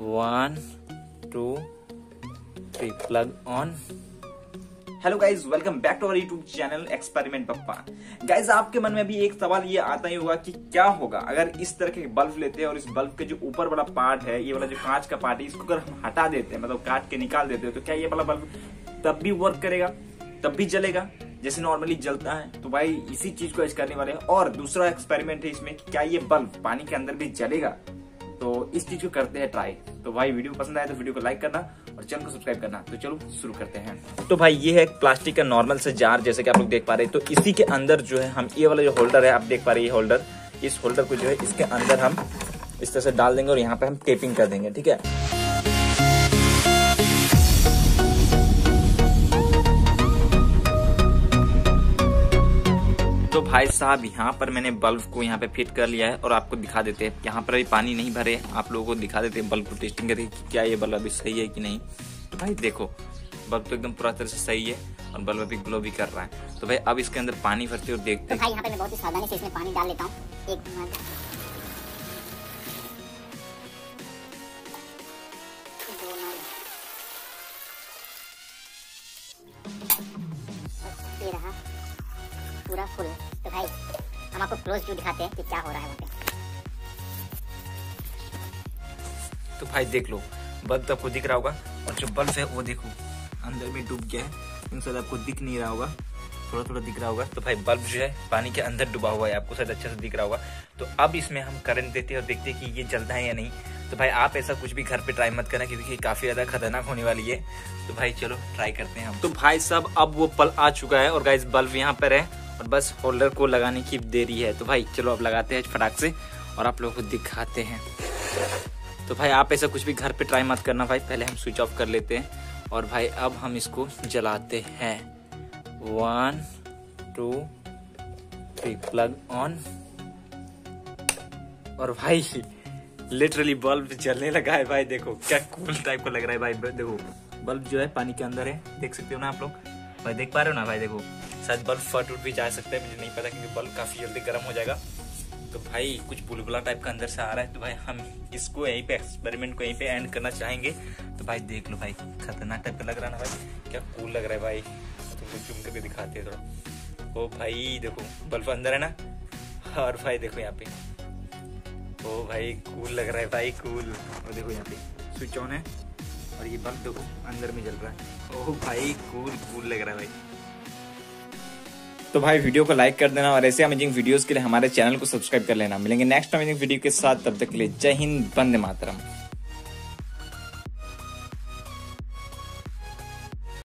One two three plug on hello guys welcome back to our YouTube channel experiment papa guys आपके मन में भी एक सवाल ये आता ही होगा कि क्या होगा? अगर इस तरह के बल्ब लेते हैं और इस बल्ब के जो ऊपर वाला पार्ट है, ये वाला जो कांच का पार्ट है, इसको अगर हम हटा देते हैं मतलब काट के निकाल देते हैं तो क्या ये वाला बल्ब तब भी वर्क करेगा? तब भी जलेगा? जैसे नॉर्मली जलता है तो भाई इसी चीज़ को करने वाले हैं। और दूसरा एक्सपेरिमेंट है इसमें कि क्या ये बल्ब पानी के अंदर भी जलेगा? तो इस चीज़ को करते हैं ट्राई तो भाई वीडियो पसंद आए तो वीडियो को लाइक करना और चैनल को सब्सक्राइब करना। तो चलो शुरू करते हैं। तो भाई ये है प्लास्टिक का नॉर्मल से जार जैसे कि आप लोग देख पा रहे हैं। तो इसी के अंदर जो है हम ये वाला जो होल्डर है, आप देख पा रहे हैं ये होल्डर इस होल्डर को जो है इसके अंदर हम इस तरह से डाल देंगे और यहाँ पे हम टेपिंग कर देंगे, ठीक है? तो भाई साहब यहाँ पर मैंने बल्ब को यहाँ पे फिट कर लिया है और आपको दिखा देते हैं। यहाँ पर अभी पानी नहीं भरे आप लोगों को दिखा देते हैं बल्ब को टेस्टिंग करके कि क्या ये बल्ब अभी सही है कि नहीं। तो भाई देखो बल्ब तो एकदम पूरा तरह से सही है और बल्ब अभी ग्लो भी कर रहा है। तो भाई अब इसके अंदर पानी भरते और देखते तो भाई यहाँ पे मैं बहुत ही सावधानी से इसमें पानी डाल लेता हूँ। एक पूरा फुल तो भाई हम आपको क्लोज व्यू दिखाते हैं कि क्या हो रहा है वहाँ पे। तो भाई देख लो बल्ब तो आपको दिख रहा होगा और जो बल्ब है वो देखो अंदर में डूब गया है इन शायद आपको दिख नहीं रहा होगा थोड़ा थोड़ा दिख रहा होगा। तो भाई बल्ब जो है पानी के अंदर डूबा हुआ है आपको शायद अच्छे से दिख रहा होगा। तो अब इसमें हम करंट देते हैं और देखते हैं कि ये जलता है या नहीं। तो भाई आप ऐसा कुछ भी घर पे ट्राई मत करना क्योंकि काफ़ी ज़्यादा खतरनाक होने वाली है। तो भाई चलो ट्राई करते हैं हम। तो भाई साहब अब वो पल आ चुका है और गाइस बल्ब यहाँ पर है। और बस होल्डर को लगाने की देरी है। तो भाई, चलो अब लगाते हैं फटाक से और आप लोगों को दिखाते हैं। तो भाई, आप ऐसा कुछ भी घर पे ट्राई मत करना भाई। पहले हम स्विच ऑफ़ कर लेते हैं और भाई, अब हम इसको जलाते हैं। One two three plug on और भाई लिटरली बल्ब जलने लगा है भाई। देखो, क्या कूल टाइप का लग रहा है भाई। देखो बल्ब जो है पानी के अंदर है। देख सकते हो ना आप लोग? भाई, देख पा रहे हो ना भाई? देखो शायद बल्ब फट उठ भी जा सकता है, मुझे नहीं पता क्योंकि बल्ब काफ़ी जल्दी गर्म हो जाएगा। तो भाई, कुछ बुलबुला टाइप का अंदर से आ रहा है तो भाई हम इसको यहीं पे एक्सपेरिमेंट को यहीं पे एंड करना चाहेंगे। तो भाई देख लो भाई, खतरनाक टाइप का लग रहा है ना भाई? क्या कूल लग रहा है भाई। तुमको तो चुम करके दिखाते हैं थोड़ा। ओ भाई, देखो, बल्ब अंदर है ना? और भाई देखो यहाँ पे। ओ भाई कूल लग रहा है भाई कूल और देखो यहाँ पे स्विच ऑन है। और ये बल्ब देखो, अंदर में जल रहा है। ओह भाई कूल कूल लग रहा है भाई। तो भाई वीडियो को लाइक कर देना और ऐसे अमेजिंग वीडियोस के लिए हमारे चैनल को सब्सक्राइब कर लेना। मिलेंगे नेक्स्ट अमेजिंग वीडियो के साथ, तब तक के लिए जय हिंद बंदे मातरम।